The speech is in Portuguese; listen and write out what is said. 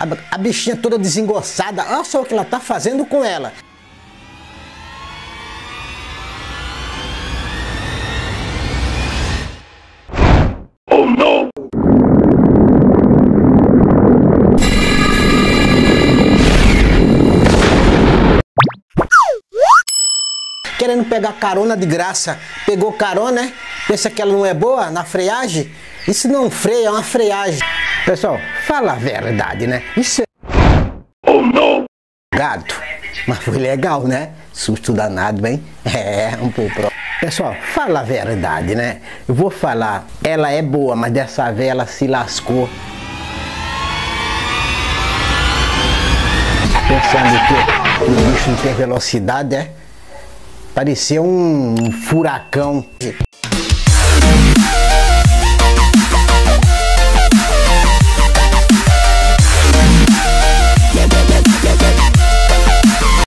A, a bichinha toda desengoçada. Olha só o que ela tá fazendo com ela. Oh não! Querendo pegar carona de graça. Pegou carona, né? Pensa que ela não é boa na freagem? Isso não freia, é uma freagem. Pessoal, fala a verdade, né? Isso é Oh não! gado. Mas foi legal, né? Susto danado, hein? É, um pouco. pro- Pessoal, fala a verdade, né? Eu vou falar, ela é boa, mas dessa vez ela se lascou. Pensando que o bicho não tem velocidade, é? Parecia um furacão.